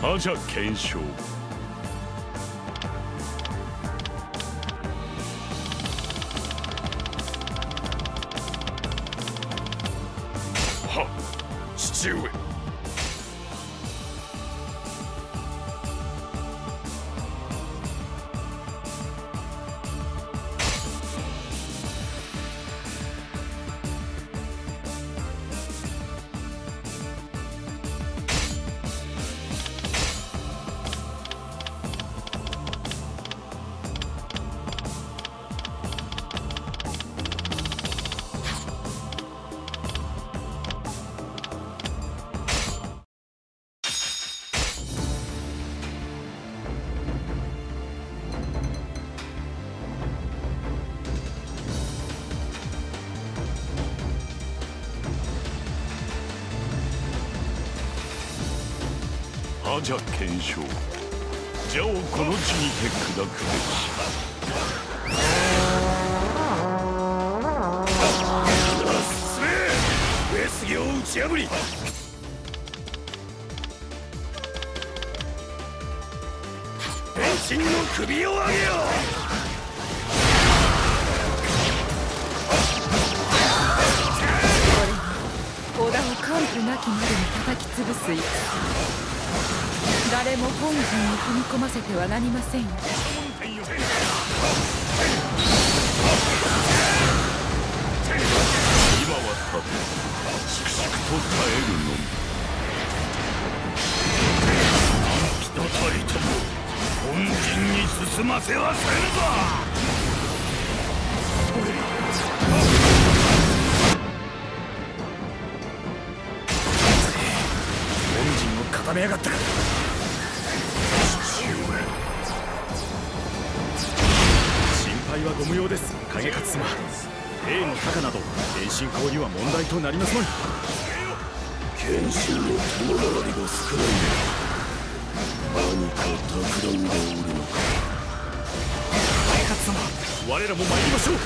魔者検証。アジャ検証。邪をこの地にて砕くべし進め上杉を打ち破り。変身の首を上げよ。誰も本陣に踏み込ませてはなりません。よ今はただ粛々と耐えるのみ。一たりとも本陣に進ませはせんぞ。本陣を固めやがったか。はご無用です。影勝様兵の高など遠心校には問題となりますまい。謙信の友回りが少ない何か企んでおるのか。影勝様我らも参りましょう。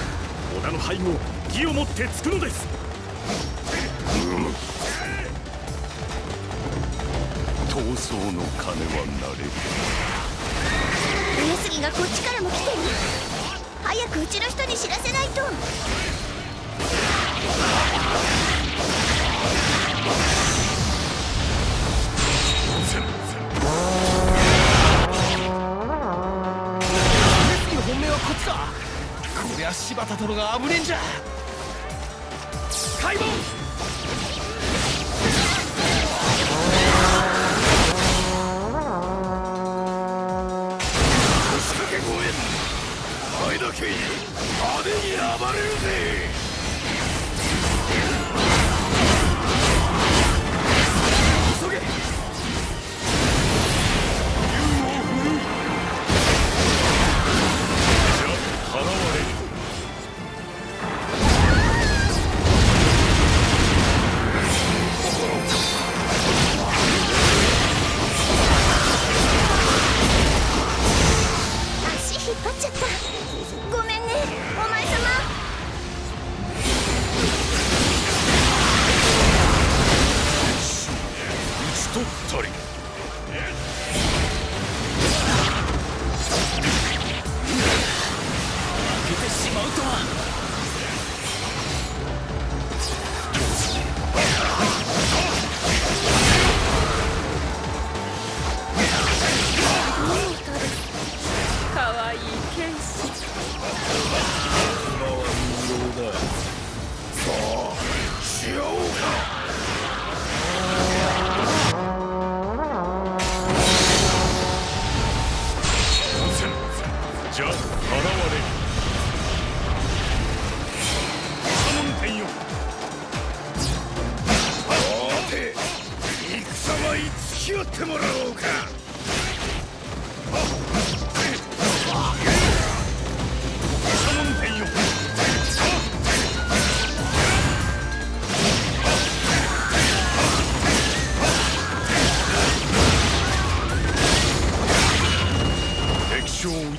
織田の背後を義をもってつくのです。闘争の鐘は鳴れる。上杉がこっちからも来てる早くうちの人に知らせないと。本命はこっちかこりゃ柴田殿が危ねえんじゃ。開門前田家派手に暴れるぜ。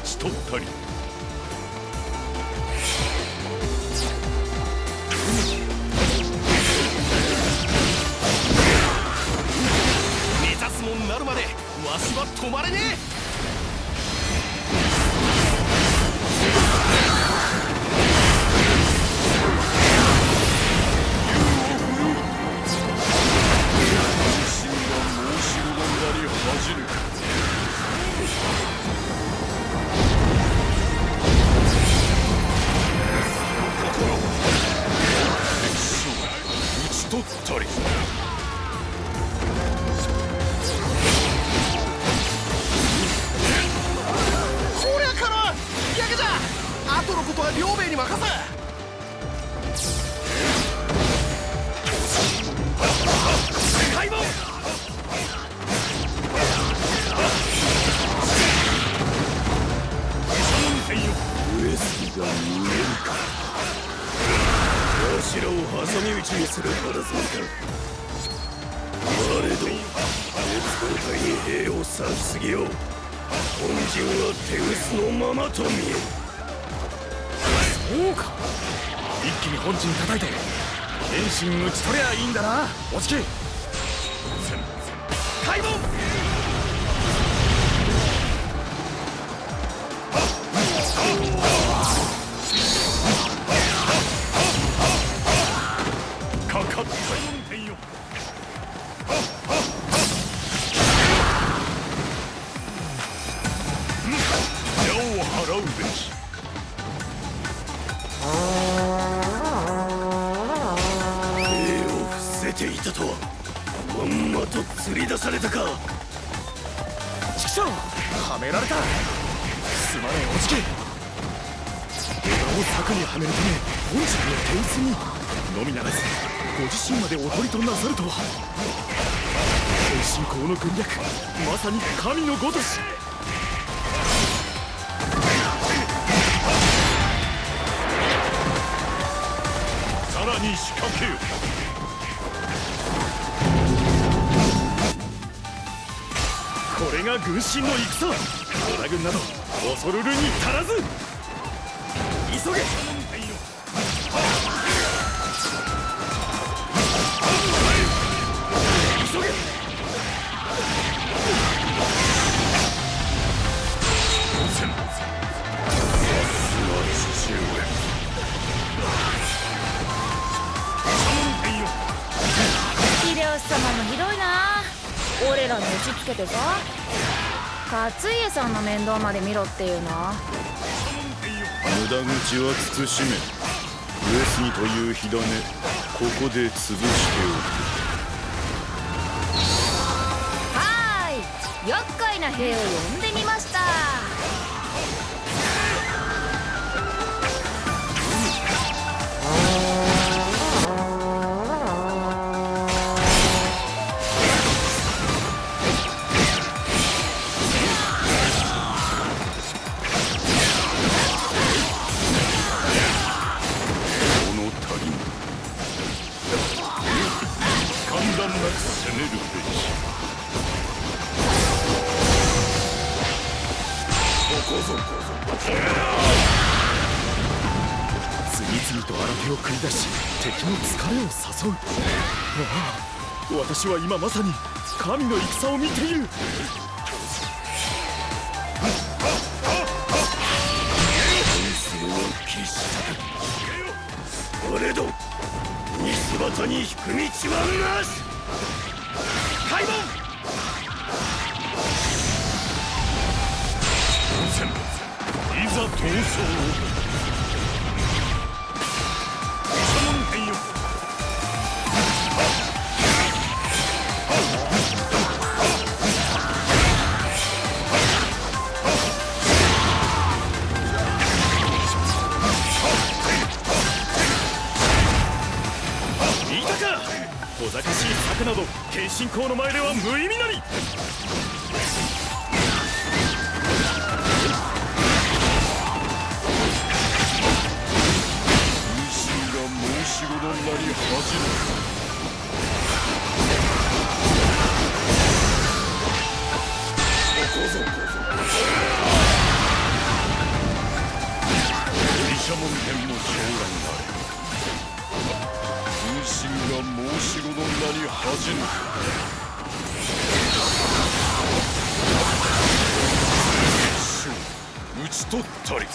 ち取ったり。目指すもんなるまでわしは止まれねえ。恥じか兵を割きすぎよう。本陣は手薄のままと見える。そうか。一気に本陣叩いて遠心打ち取りゃいいんだな。おじまんまと釣り出されたか。畜生はめられた。すまねえおじき。枝を柵にはめるため本陣の手薄にのみならずご自身までおとりとなさるとは。天信公の軍略まさに神のごとし。さらに仕掛けよ。れが軍神の戦織田軍など恐るるに足らず。急げ。急げ父上秀吉様もひどいな俺らに押し付けてさ。勝家さんの面倒まで見ろっていうの。無駄口は慎め。上杉という火種ここで潰してはーい。厄介な兵を呼んでみああ私は今まさに神の戦を見ている。そは決したか我ど西畑に引く道はなし開門いざ闘争など謙信公の前では無意味なり。心が申し子のなり恥じる毘沙門天も将来なれ神が申し子の名に恥じぬ。一生討ち取ったり。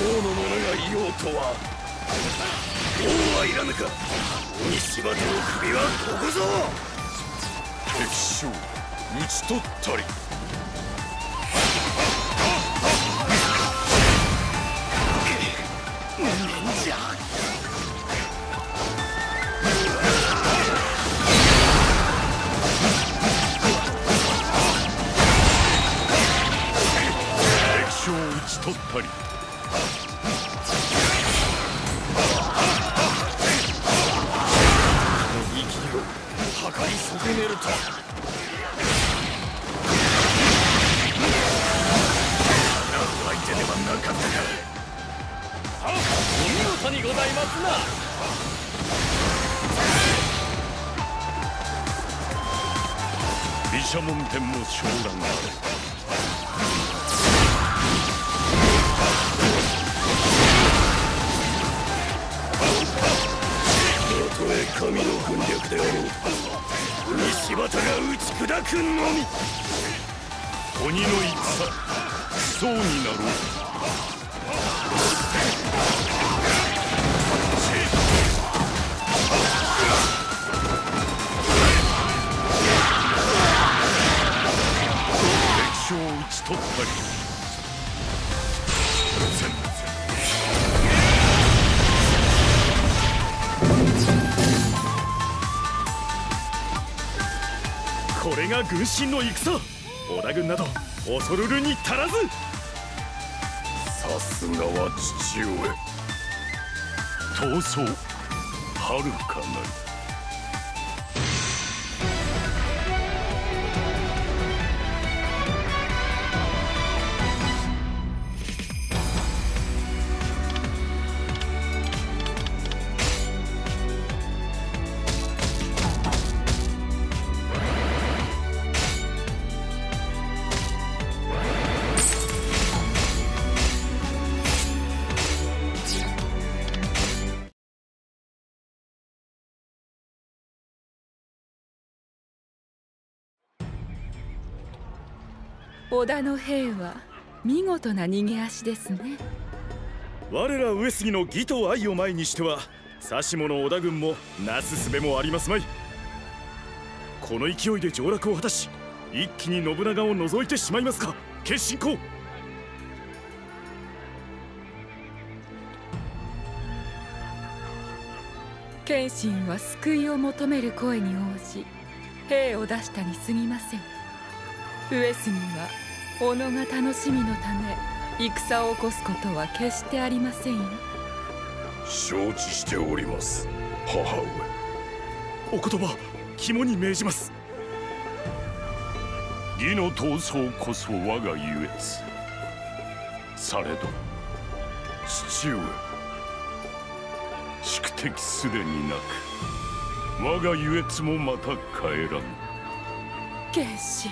王の者がいようとは王はいらぬか。鬼柴田の首はここぞ。敵将討ち取ったり。じゃ敵将討ち取ったり。毘沙門天も昇乱あれのみ。鬼の戦クソになろうが軍神の戦織田軍など恐るるに足らず。さすがは父上。闘争はるかなり織田の兵は見事な逃げ足ですね。我ら上杉の義と愛を前にしては指し物織田軍もなすすべもありますまい。この勢いで上洛を果たし一気に信長を除いてしまいますか？決心公謙信は救いを求める声に応じ兵を出したに過ぎません上杉は己が楽しみのため戦を起こすことは決してありませんよ。承知しております母上。お言葉肝に銘じます。義の闘争こそ我が優越されど父上。宿敵すでになく我が優越もまた帰らぬ。謙信